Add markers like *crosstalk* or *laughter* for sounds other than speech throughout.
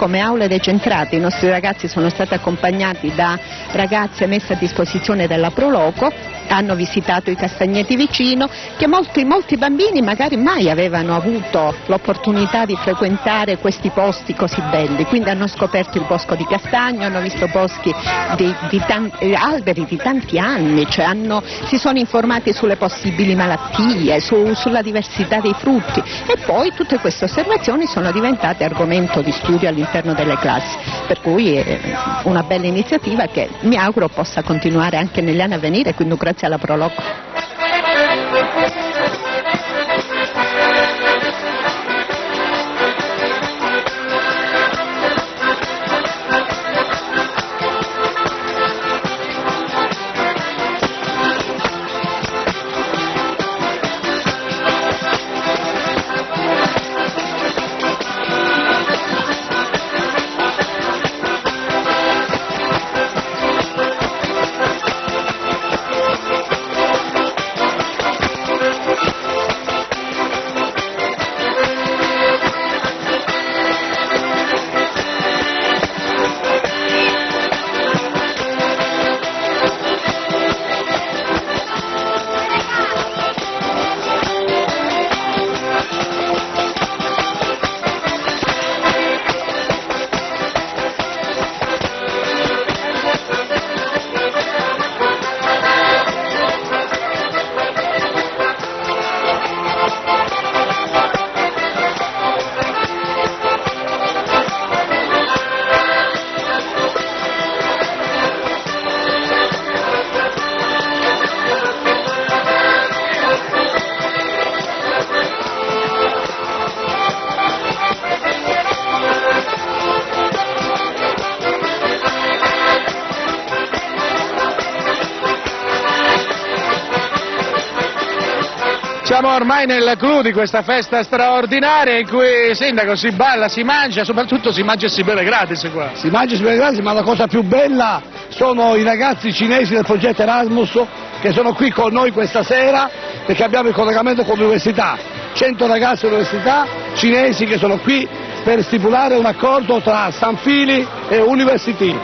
Come aule decentrate i nostri ragazzi sono stati accompagnati da ragazze messe a disposizione della Proloco, hanno visitato i castagneti vicino, che molti, molti bambini magari mai avevano avuto l'opportunità di frequentare questi posti così belli, quindi hanno scoperto il bosco di castagno, hanno visto boschi di, di tanti, alberi di tanti anni, cioè hanno, si sono informati sulle possibili malattie, su, sulla diversità dei frutti. E poi tutte queste osservazioni sono diventate argomento di studio all'interno all'interno delle classi, per cui è una bella iniziativa che mi auguro possa continuare anche negli anni a venire, quindi grazie alla Proloco. Siamo ormai nel clou di questa festa straordinaria in cui, sindaco, si balla, si mangia, soprattutto si mangia e si beve gratis qua. Si mangia e si beve gratis, ma la cosa più bella sono i ragazzi cinesi del progetto Erasmus che sono qui con noi questa sera perché abbiamo il collegamento con l'università. 100 ragazzi dell'università cinesi che sono qui per stipulare un accordo tra Sanfili e University.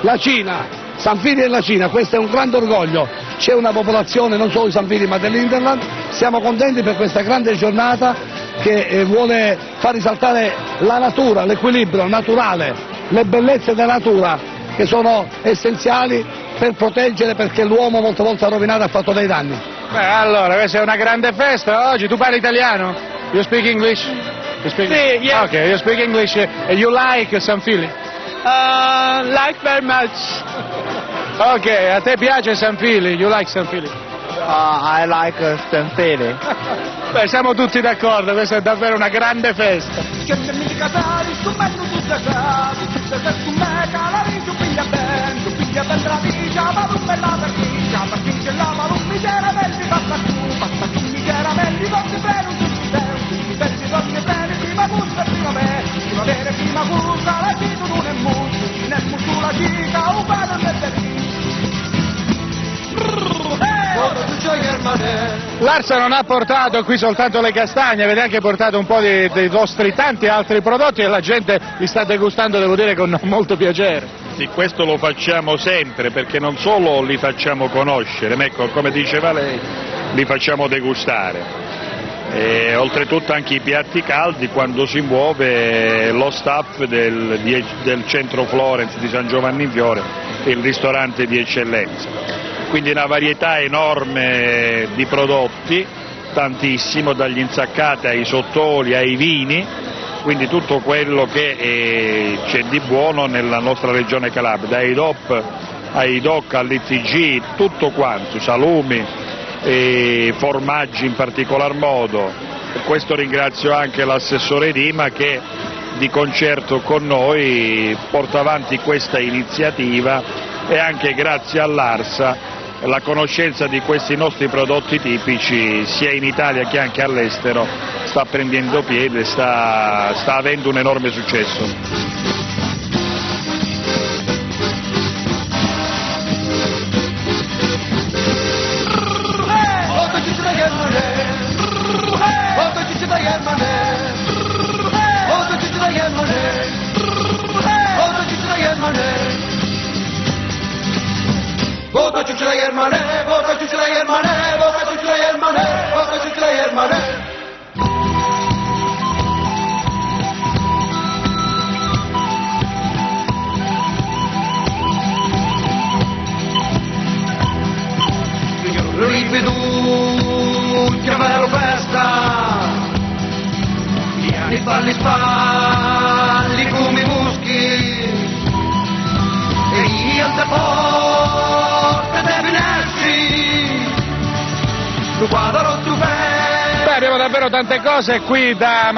La Cina, Sanfili e la Cina, questo è un grande orgoglio. C'è una popolazione non solo di Sanfili ma dell'Interland siamo contenti per questa grande giornata che eh, vuole far risaltare la natura, l'equilibrio naturale, le bellezze della natura che sono essenziali per proteggere perché l'uomo molte volte ha rovinato e ha fatto dei danni. Beh, allora, questa è una grande festa oggi. Tu parli italiano? You speak English? You speak... Sì, yes. Ok, you speak English and you like Sanfili? Uh, like very much. Ok, a te piace Sanfili? You like Sanfili? Uh, I like uh, Stanfili. *laughs* Beh, siamo tutti d'accordo, questa è davvero una grande festa. Larsa non ha portato qui soltanto le castagne, avete anche portato un po' dei vostri tanti altri prodotti e la gente li sta degustando, devo dire, con molto piacere. Sì, questo lo facciamo sempre perché non solo li facciamo conoscere, ma ecco, come diceva lei, li facciamo degustare. E, oltretutto anche i piatti caldi quando si muove lo staff del, del centro Florence di San Giovanni in Fiore, il ristorante di eccellenza. Quindi una varietà enorme di prodotti, tantissimo, dagli insaccati ai sottoli ai vini, quindi tutto quello che eh, c'è di buono nella nostra regione Calabria, dai DOP ai DOC all'ITG, tutto quanto, salumi, formaggi in particolar modo. Per questo ringrazio anche l'assessore Dima che di concerto con noi porta avanti questa iniziativa e anche grazie all'Arsa la conoscenza di questi nostri prodotti tipici sia in Italia che anche all'estero sta prendendo piede, sta, sta avendo un enorme successo. el mané, boca chucle y el mané, boca chucle y el mané. Ripidu, chiamare festa, gli anni balli spalla. Davvero tante cose qui da.